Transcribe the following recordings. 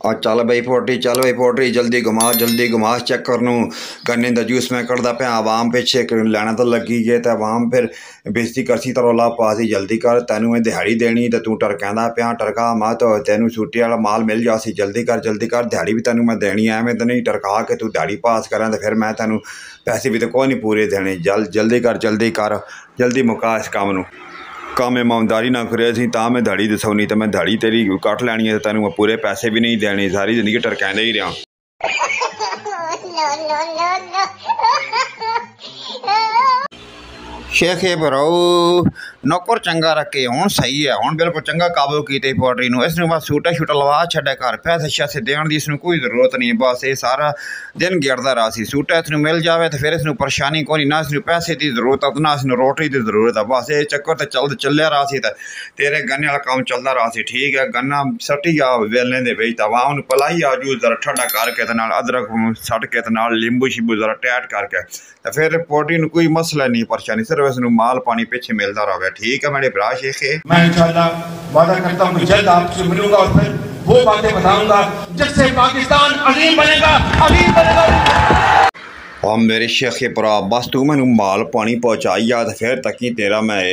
और चल बई पोटरी चल बई पोटरी जल्दी घुमा जल्दी घुमा चेक कर नू गन्ने का जूस मैं करता पे आवाम पिछे लैना तो लगी गए तो आवाम फिर बेजती करसी तो रौला पासी जल्दी कर तेन मैं दिहाड़ी देनी तो तू टरकदा पिया टरका मा तो तेन सूटी वाला माल मिल जासी जल्दी कर जल्दी कर दिहाड़ी भी तेन मैं देनी है मैं तो नहीं टरका के तू दिहाड़ी पास करें तो फिर मैं तेन पैसे भी तो कोई नहीं पूरे देने जल जल्दी कर जल्दी कर जल्दी मुका इस काम ਕੰਮ ਇਮਾਨਦਾਰੀ ਨਾਲ ਕਰਿਆ ਸੀ, ਤਾਂ ਮੈਂ ਦਿਹਾੜੀ ਦਸਾਉਣੀ ਤੇ ਮੈਂ ਦਿਹਾੜੀ ਤੇਰੀ ਕੱਟ ਲੈਣੀ ਹੈ, ਤੈਨੂੰ ਮੈਂ ਪੂਰੇ ਪੈਸੇ ਵੀ ਨਹੀਂ ਦੇਣੇ, ਸਾਰੀ ਜ਼ਿੰਦਗੀ ਟਰਕਾਂਦੇ ਹੀ ਰਿਹਾ। ਸ਼ੇਖ ਬਰਾਉ ਨੌਕਰ ਚੰਗਾ ਰੱਖੇ ਹੁਣ ਸਹੀ ਹੈ ਹੁਣ ਬਿਲਕੁਲ ਚੰਗਾ ਕਾਬੂ ਕੀਤੇ ਪੋਟਰੀ ਨੂੰ ਇਸ ਨੂੰ ਬਸ ਸੂਟਾ ਸ਼ੂਟਾ ਲਵਾ ਛੱਡਿਆ ਘਰ ਪੈਸੇ ਸ਼ਾਸੇ ਦੇਣ ਦੀ ਇਸ ਨੂੰ ਕੋਈ ਜ਼ਰੂਰਤ ਨਹੀਂ ਬਸ ਇਹ ਸਾਰਾ ਦਿਨ ਗਿਰਦਾ ਰਹਾ ਸੀ ਸੂਟਾ ਇਸ ਨੂੰ ਮਿਲ ਜਾਵੇ ਤਾਂ ਫਿਰ ਇਸ ਨੂੰ ਪਰੇਸ਼ਾਨੀ ਕੋਈ ਨਾ ਇਸ ਨੂੰ ਪੈਸੇ ਦੀ ਜ਼ਰੂਰਤ ਹੈ ਨਾ ਇਸ ਨੂੰ ਰੋਟੀ ਦੀ ਜ਼ਰੂਰਤ ਹੈ ਬਸ ਇਹ ਚੱਕਰ ਤੇ ਚੱਲਦਾ ਚੱਲਿਆ ਰਹਾ ਸੀ ਤਾਂ ਤੇਰੇ ਗੰਨੇ ਵਾਲਾ ਕੰਮ ਚੱਲਦਾ ਰਹਾ ਸੀ ਠੀਕ ਹੈ ਗੰਨਾ ਸੱਟੀ ਆ ਵੇਲੇ ਦੇ ਵਿੱਚ ਤਾਂ ਵਾਹ ਉਹਨੂੰ ਪਲਾਈ ਆ ਜੂ ਜ਼ਰਾ ਠੰਡਾ ਕਰਕੇ ਤੇ ਨਾਲ ਅਦਰਕ ਸੱਟ ਕੇ ਤੇ ਨਾਲ ਲਿੰਬੂ ਸ਼ਿੰਬੂ ਜ਼ਰਾ ਟੈਟ ਕਰਕੇ ਤਾਂ ਫਿਰ ਪੋਟਰੀ ਨੂੰ ਕੋਈ ਮਸਲਾ ਨਹੀਂ ਪਰੇਸ਼ਾਨੀ ਸਿਰਫ ਇਸ ਨੂੰ माल पानी पीछे मिलता रहा ठीक है मेरे ब्रा शेख है मैं इंशाल्लाह वादा करता हूँ जल्द आपसे मिलूंगा और फिर वो बातें बताऊंगा जिससे पाकिस्तान अजीम बनेगा अजीम बनेगा और मेरे शेख भरा बस तू मैं माल पानी पहुँचाई आ तो फिर तक ही तेरा मैं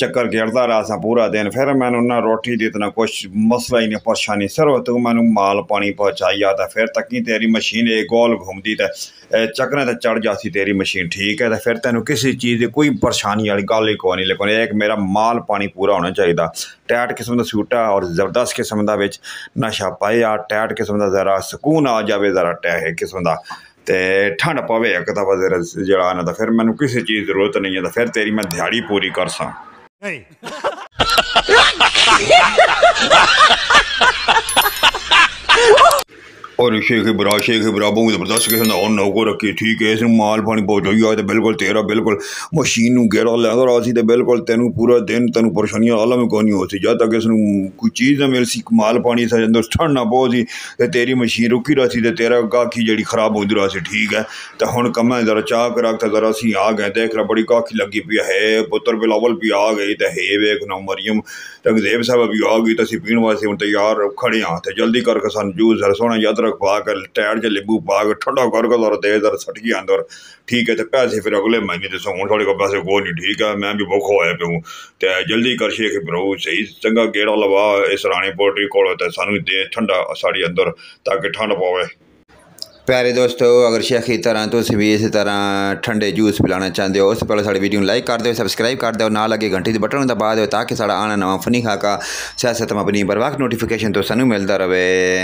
ਚੱਕਰ ਗਿਰਦਾ ਰਹਾ ਸਾਂ ਪੂਰਾ ਦਿਨ ਫਿਰ ਮੈਨੂੰ ਨਾ ਰੋਟੀ ਦੀ ਇਤਨਾ ਕੁਛ ਮਸਲਾ ਹੀ ਨਹੀਂ ਪਰੇਸ਼ਾਨੀ ਸਿਰਫ ਤੂੰ ਮੈਨੂੰ ਮਾਲ ਪਾਣੀ ਪਹੁੰਚਾਈ ਆ ਤਾਂ ਫਿਰ ਤੱਕੀ ਤੇਰੀ ਮਸ਼ੀਨ ਇਹ ਗੋਲ ਘੁੰਮਦੀ ਤੇ ਚੱਕਰਾਂ ਤੇ ਚੜ ਜਾਸੀ ਤੇਰੀ ਮਸ਼ੀਨ ਠੀਕ ਹੈ ਤਾਂ ਫਿਰ ਤੈਨੂੰ ਕਿਸੇ ਚੀਜ਼ ਦੀ ਕੋਈ ਪਰੇਸ਼ਾਨੀ ਵਾਲੀ ਗੱਲ ਹੀ ਕੋਈ ਨਹੀਂ ਲੇਕਿਨ ਇੱਕ ਮੇਰਾ ਮਾਲ ਪਾਣੀ ਪੂਰਾ ਹੋਣਾ ਚਾਹੀਦਾ ਟੈਟ ਕਿਸਮ ਦਾ ਸੂਟਾ ਔਰ ਜ਼ਬਰਦਸਤ ਕਿਸਮ ਦਾ ਵਿੱਚ ਨਸ਼ਾ ਪਾਇਆ ਟੈਟ ਕਿਸਮ ਦਾ ਜ਼ਰਾ ਸਕੂਨ ਆ ਜਾਵੇ ਜ਼ਰਾ ਟੈਹ ਕਿਸਮ ਦਾ ਤੇ ਠੰਡ ਪਵੇ ਇੱਕ ਤਾਂ ਜਿਹੜਾ ਨਾ ਤਾਂ ਫਿਰ ਮੈਨੂੰ ਕਿਸੇ ਚੀਜ਼ ਦੀ ਜ਼ਰੂਰਤ ਨਹੀਂ ਹੈ ਤਾਂ ਫਿਰ ਤੇਰੀ ਮੈਂ ਦਿਹਾੜੀ ਪੂਰੀ ਕਰ ਸਾਂ शेख बरा शेख बरा बहुत ज़बरदस्त किस्म का और नौकर रखी ठीक है, इस माल पानी पहुँचाई आए तो बिल्कुल तेरा, बिल्कुल। मशीन गेड़ा लैंदा रहा सी बिल्कुल तेन पूरा दिन, तेन परेशानियाँ आला कोई नहीं हो सी जब तक इस कोई चीज़ ना मिल सी माल पानी से ठंड ना पौ सी तो तेरी मशीन रुकी रहा सी तेरा गाखी जी खराब होती रहा सी, ठीक है। तो हूँ कम जरा चाह कर रख जरा असी आ गए देख रहा बड़ी गाखी लगी पी है पुत्र बिलावल भी आ गई तो है वेख ना मरियम रगदेव साहब भी आ गई तो असी पीने वास्ते हूँ तैयार खड़े हाँ तो जल्दी करके सू जूस सोना याद रख पा कर टायर च लिंबू पा के ठंडा करके दौर दे दर सटकी अंदर ठीक है तो पैसे फिर अगले महीने दसो हूँ थोड़े को पैसे को नहीं ठीक है, मैं भी भुख होया पे हूँ। तो जल्दी कर शेख फिर सही, चंगा गेड़ा लवा इस रानी पोल्ट्री को सानू दे ठंडा साड़ी अंदर ताकि ठंड पवे। प्यारे दोस्तों, अगर शेख की तरह तुम भी इस तरह ठंडे जूस पिलाना चाहते हो उससे पहले साड़ी वीडियो लाइक कर दो, सब्सक्राइब कर दो ना लगे घंटी बटन दबा दो ताकि साड़ा आना नवा फनी खाका। सियासत अपनी बर नोटिफिकेशन तो सू मिलता रहे